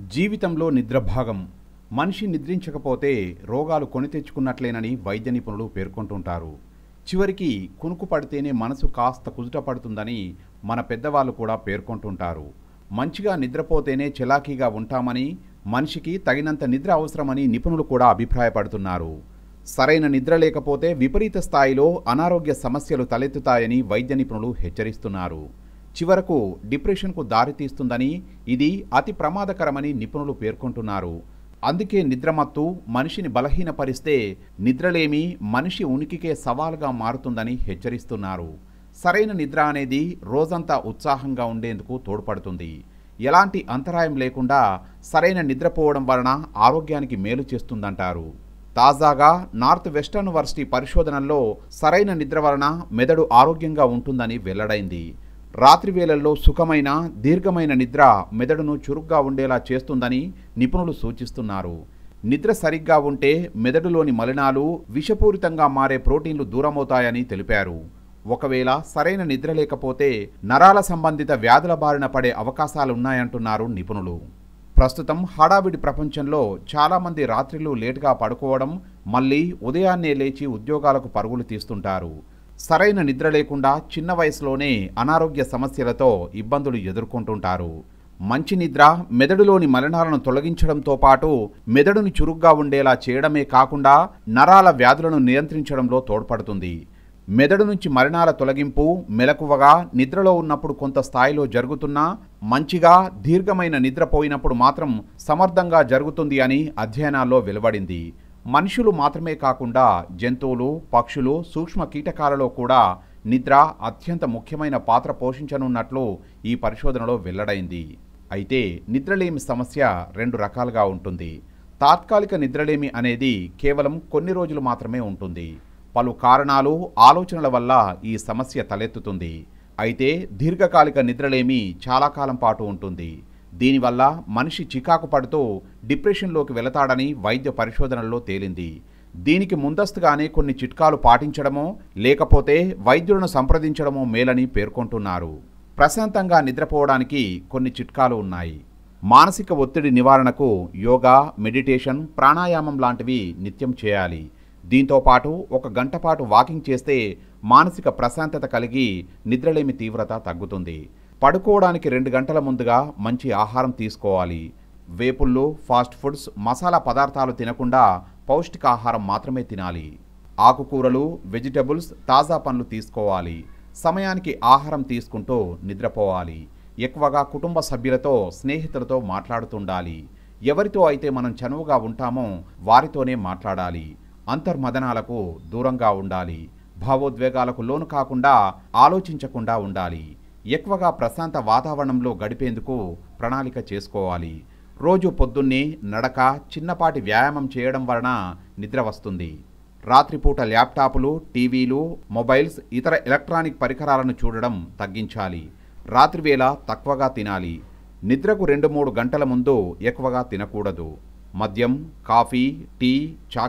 జీవితంలో నిద్ర భాగం. మనిషి నిద్రించకపోతే రోగాలు కొని తెచ్చుకున్నట్లేనని వైద్య నిపుణులు పేర్కొంటుంటారు. చివరికి కునుకు పడితేనే మనసు కాస్త కుదుట పడుతుందని మన పెద్దవాళ్ళు కూడా పేర్కొంటుంటారు. మంచిగా నిద్రపోతేనే చలాకీగా ఉంటామని మనిషికి తగినంత నిద్ర అవసరమని నిపుణులు కూడా అభిప్రాయపడుతున్నారు. సరైన నిద్ర లేకపోతే విపరీత స్థాయిలో అనారోగ్య సమస్యలు తలెత్తుతాయని వైద్య నిపుణులు హెచ్చరిస్తున్నారు. చివరకు డిప్రెషన్కు దారితీస్తుందని ఇది అతి ప్రమాదకరమని నిపుణులు పేర్కొంటున్నారు. అందుకే నిద్రమత్తు మనిషిని బలహీనపరిస్తే నిద్రలేమి మనిషి ఉనికికే సవాలుగా మారుతుందని హెచ్చరిస్తున్నారు. సరైన నిద్ర అనేది రోజంతా ఉత్సాహంగా ఉండేందుకు తోడ్పడుతుంది. ఎలాంటి అంతరాయం లేకుండా సరైన నిద్రపోవడం వలన ఆరోగ్యానికి మేలు చేస్తుందంటారు. తాజాగా నార్త్ వెస్టర్న్ వర్సిటీ పరిశోధనల్లో సరైన నిద్ర వలన మెదడు ఆరోగ్యంగా ఉంటుందని వెల్లడైంది. రాత్రి వేళల్లో సుఖమైన దీర్ఘమైన నిద్ర మెదడును చురుగ్గా ఉండేలా చేస్తుందని నిపుణులు సూచిస్తున్నారు. నిద్ర సరిగ్గా ఉంటే మెదడులోని మలినాలు విషపూరితంగా మారే ప్రోటీన్లు దూరమవుతాయని తెలిపారు. ఒకవేళ సరైన నిద్ర లేకపోతే నరాల సంబంధిత వ్యాధుల బారిన పడే అవకాశాలున్నాయంటున్నారు నిపుణులు. ప్రస్తుతం హడావిడి ప్రపంచంలో చాలామంది రాత్రిళ్ళు లేటుగా పడుకోవడం మళ్ళీ ఉదయాన్నే లేచి ఉద్యోగాలకు పరుగులు తీస్తుంటారు. సరైన నిద్ర లేకుండా చిన్న వయసులోనే అనారోగ్య సమస్యలతో ఇబ్బందులు ఎదుర్కొంటుంటారు. మంచి నిద్ర మెదడులోని మలినాలను తొలగించడంతో పాటు మెదడుని చురుగ్గా ఉండేలా చేయడమే కాకుండా నరాల వ్యాధులను నియంత్రించడంలో తోడ్పడుతుంది. మెదడు నుంచి మలినాల తొలగింపు మెలకువగా నిద్రలో ఉన్నప్పుడు కొంత స్థాయిలో జరుగుతున్నా మంచిగా దీర్ఘమైన నిద్రపోయినప్పుడు మాత్రం సమర్థంగా జరుగుతుంది అని అధ్యయనాల్లో వెలువడింది. మనుషులు మాత్రమే కాకుండా జంతువులు పక్షులు సూక్ష్మ కీటకాలలో కూడా నిద్ర అత్యంత ముఖ్యమైన పాత్ర పోషించనున్నట్లు ఈ పరిశోధనలో వెల్లడైంది. అయితే నిద్రలేమి సమస్య రెండు రకాలుగా ఉంటుంది. తాత్కాలిక నిద్రలేమి అనేది కేవలం కొన్ని రోజులు మాత్రమే ఉంటుంది. పలు కారణాలు ఆలోచనల వల్ల ఈ సమస్య తలెత్తుతుంది. అయితే దీర్ఘకాలిక నిద్రలేమి చాలా కాలం పాటు ఉంటుంది. దీనివల్ల మనిషి చికాకు పడుతూ డిప్రెషన్లోకి వెళతాడని వైద్య పరిశోధనల్లో తేలింది. దీనికి ముందస్తుగానే కొన్ని చిట్కాలు పాటించడమో లేకపోతే వైద్యులను సంప్రదించడమో మేలని పేర్కొంటున్నారు. ప్రశాంతంగా నిద్రపోవడానికి కొన్ని చిట్కాలు ఉన్నాయి. మానసిక ఒత్తిడి నివారణకు యోగా మెడిటేషన్ ప్రాణాయామం లాంటివి నిత్యం చేయాలి. దీంతో పాటు ఒక గంట పాటు వాకింగ్ చేస్తే మానసిక ప్రశాంతత కలిగి నిద్రలేమి తీవ్రత తగ్గుతుంది. పడుకోవడానికి రెండు గంటల ముందుగా మంచి ఆహారం తీసుకోవాలి. వేపుళ్ళు ఫాస్ట్ ఫుడ్స్ మసాలా పదార్థాలు తినకుండా పౌష్టికాహారం మాత్రమే తినాలి. ఆకుకూరలు వెజిటబుల్స్ తాజా పండ్లు తీసుకోవాలి. సమయానికి ఆహారం తీసుకుంటూ నిద్రపోవాలి. ఎక్కువగా కుటుంబ సభ్యులతో స్నేహితులతో మాట్లాడుతుండాలి. ఎవరితో అయితే మనం చనువుగా ఉంటామో వారితోనే మాట్లాడాలి. అంతర్మదనాలకు దూరంగా ఉండాలి. భావోద్వేగాలకు లోను కాకుండా ఆలోచించకుండా ఉండాలి. ఎక్కువగా ప్రశాంత వాతావరణంలో గడిపేందుకు ప్రణాళిక చేసుకోవాలి. రోజు పొద్దున్నే నడక చిన్నపాటి వ్యాయామం చేయడం వలన నిద్ర వస్తుంది. రాత్రిపూట ల్యాప్టాపులు టీవీలు మొబైల్స్ ఇతర ఎలక్ట్రానిక్ పరికరాలను చూడడం తగ్గించాలి. రాత్రివేళ తక్కువగా తినాలి. నిద్రకు రెండు మూడు గంటల ముందు ఎక్కువగా తినకూడదు. మద్యం కాఫీ టీ చాక్